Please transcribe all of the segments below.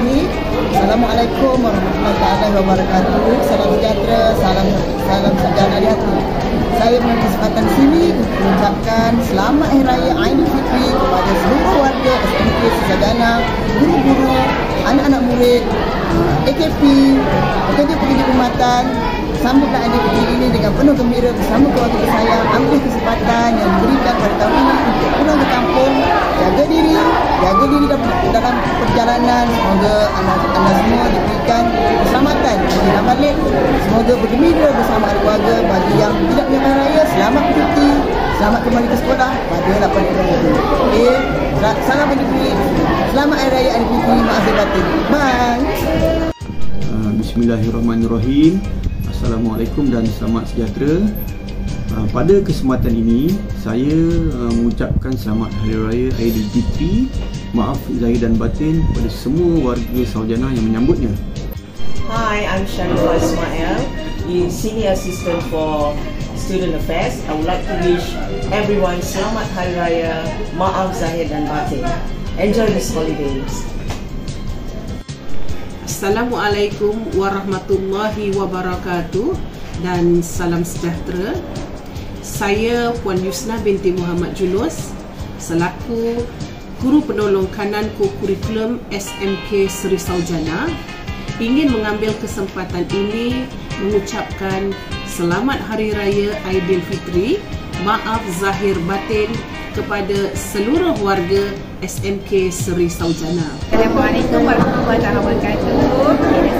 Bismillahirrahmanirrahim. Assalamualaikum warahmatullahi wabarakatuh. Salam sejahtera, salam salam sejahtera di hati. Saya mengambil kesempatan sini untuk mengucapkan selamat Hari Raya Aidilfitri kepada seluruh warga SMK Sesajana, guru-guru, anak-anak murid, AKP, perkhidmatan, sambutlah Aidilfitri ini dengan penuh gembira bersama keluarga saya. Ambil kesempatan yang diberikan pada tahun ini untuk pulang ke kampung, jaga diri, jaga diri dalam perjalanan. Semoga anda semua diberikan keselamatan dan balik. Semoga bergembira bersama keluarga bagi yang tidak hari raya. Selamat bercuti, selamat kembali ke sekolah pada 8 Oktober. Okey, salam Aidilfitri. Selamat Hari Raya Aidilfitri. Maaf batin. Bye. Uh, Bismillahirrahmanirrahim. Assalamualaikum dan selamat sejahtera. Uh, pada kesempatan ini, saya uh, mengucapkan selamat Hari Raya Aidilfitri. Maaf zahir dan batin kepada semua warga Saujana yang menyambutnya. Hi, I'm Sharifah Ismail, the Senior Assistant for Student Affairs. I would like to wish everyone Selamat Hari Raya, Maaf Zahir dan Batin. Enjoy these holidays. Assalamualaikum warahmatullahi wabarakatuh dan salam sejahtera. Saya Puan Yusna binti Muhammad Julus selaku Guru Penolong Kanan Kurikulum SMK Seri Saujana ingin mengambil kesempatan ini mengucapkan Selamat Hari Raya Aidilfitri, maaf zahir batin kepada seluruh warga SMK Seri Saujana. Assalamualaikum warahmatullahi wabarakatuh.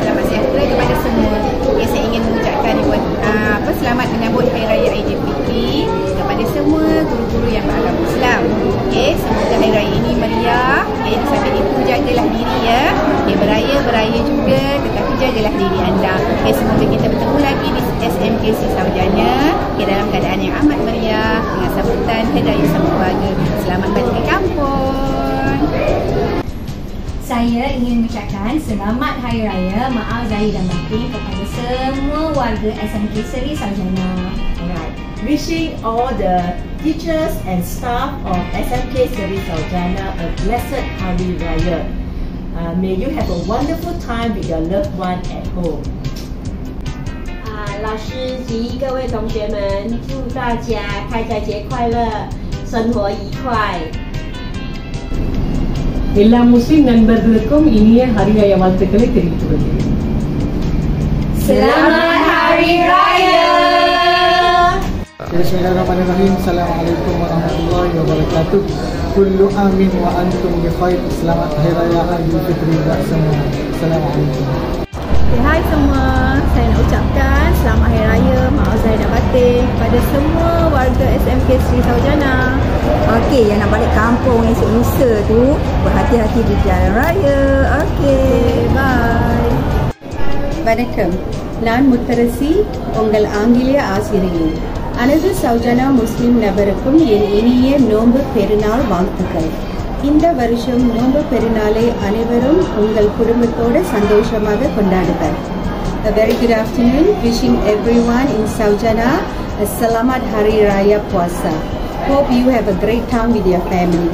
Selamat sejahtera kepada semua. Saya ingin mengucapkan uh, apa selamat menyambut Hari Raya Aidilfitri kepada semua guru-guru yang beragama Islam. Okay, semoga Hari Raya ini meriah. Okay, di samping itu jagalah diri ya. Okay, beraya beraya juga, tetapi jagalah diri anda. Okay, semoga kita bertemu lagi di SMK Seri Saujana. Okay, dalam keadaan yang amat meriah dengan sambutan Hari Raya Selamat balik ke kampung. Saya ingin mengucapkan selamat Hari Raya Maaf Zahir dan Batin kepada semua warga SMK Seri Sarjana. Alright. Wishing all the teachers and staff of SMK Seri Sarjana a blessed Hari Raya. Uh, may you have a wonderful time with your loved one at home. 啊，老师及各位同学们，祝大家开斋节快乐， 生活愉快。 எல்லா முஸ்லிம் நண்பர்களுக்கும் இனிய ஹரி ராயா வாழ்த்துக்களை தெரிவித்துக் கொள்கிறேன் Selamat Hari Raya! Bismillahirrahmanirrahim. Assalamualaikum warahmatullahi wabarakatuh. Kullu amin wa antum bi khair. Selamat Hari Raya Aidilfitri buat semua. Assalamualaikum. Zahir dan kepada semua warga SMK Sri Saujana. Okey, yang nak balik kampung esok lusa tu, berhati-hati di jalan raya. Okey, bye. வணக்கம் நான் முத்தரசி உங்கள் ஆங்கிலேய ஆசிரியை அனது சௌஜனா முஸ்லிம் நபருக்கும் என் இனிய நோன்பு பெருநாள் வாழ்த்துக்கள் இந்த வருஷம் நோன்பு பெருநாளை அனைவரும் உங்கள் குடும்பத்தோடு சந்தோஷமாக கொண்டாடுவர் A very good afternoon, wishing everyone in Saujana a Selamat Hari Raya Puasa. Hope you have a great time with your family.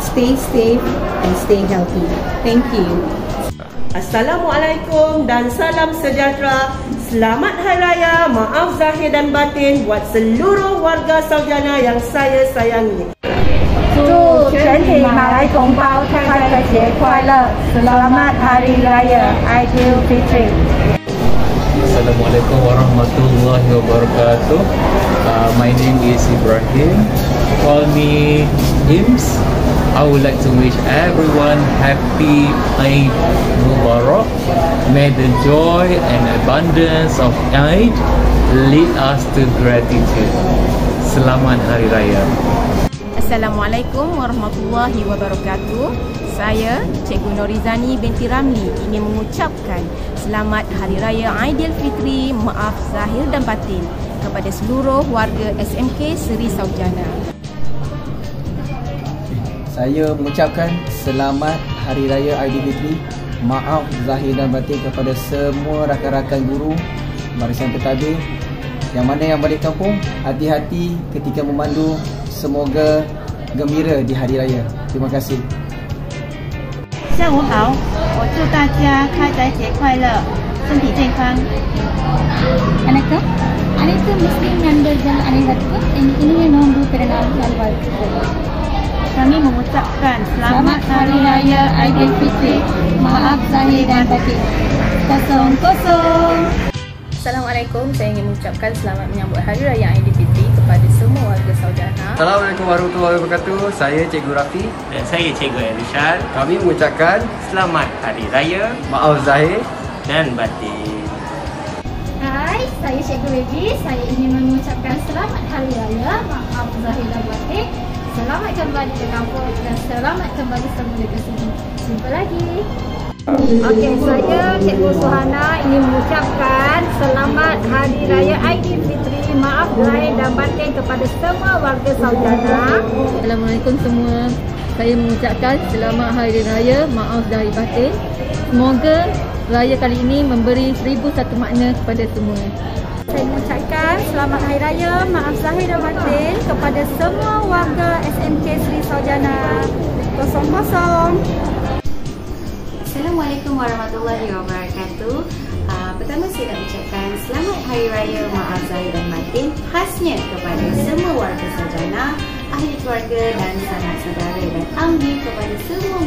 Stay safe and stay healthy. Thank you. Assalamualaikum dan salam sejahtera. Selamat Hari Raya, maaf zahir dan batin buat seluruh warga Saujana yang saya sayangi. 祝全体马来同胞开斋节快乐！Selamat Hari Raya Aidilfitri。 Assalamualaikum warahmatullahi wabarakatuh. Uh, my name is Ibrahim. Call me Hims. I would like to wish everyone happy Eid Mubarak. May the joy and abundance of Eid lead us to gratitude. Selamat Hari Raya. Assalamualaikum warahmatullahi wabarakatuh. Saya Cikgu Norizani binti Ramli ingin mengucapkan selamat Hari Raya Aidilfitri, maaf zahir dan batin kepada seluruh warga SMK Seri Saujana. Saya mengucapkan selamat Hari Raya Aidilfitri. Maaf zahir dan batin kepada semua rakan-rakan guru barisan pentadbir yang mana yang balik kampung hati-hati ketika memandu semoga gembira di hari raya. Terima kasih. 下午好， 我祝大家开斋节快乐，身体健康。 வணக்கம் அனைத்து முஸ்லிம் நண்பர்கள் அனைவருக்கும் என் இனிய நோன்பு பிறநாள் நல்வாழ்த்துக்கள் Kami mengucapkan Selamat Hari Raya Aidilfitri. Maaf zahir dan batin. Kosong kosong. Assalamualaikum. Saya ingin mengucapkan selamat menyambut Hari Raya Aidilfitri kepada semua warga Saujana. Assalamualaikum warahmatullahi wabarakatuh. Saya Cikgu Rafi dan saya Cikgu Elishal. Kami mengucapkan Selamat Hari Raya maaf zahir dan batin. Hai, saya Cikgu Regis. Saya ingin mengucapkan selamat Hari Raya. Maaf zahir dan batin. Selamat kembali ke kampung dan selamat kembali semula ke sini. Jumpa lagi. Okey, saya Cikgu Suhana ingin mengucapkan selamat Hari Raya Aidilfitri. Maaf lahir dan batin kepada semua warga Saujana. Assalamualaikum semua. Saya mengucapkan selamat Hari Raya, maaf zahir batin. Semoga raya kali ini memberi seribu satu makna kepada semua. Saya mengucapkan selamat Hari Raya, maaf zahir dan batin kepada semua warga SMK Sri Saujana. Kosong kosong. Assalamualaikum warahmatullahi wabarakatuh. Uh, pertama saya nak ucapkan selamat Hari Raya Maaf Zahir dan Batin khasnya kepada semua warga Sarjana, ahli keluarga dan sanak saudara dan ambil kepada semua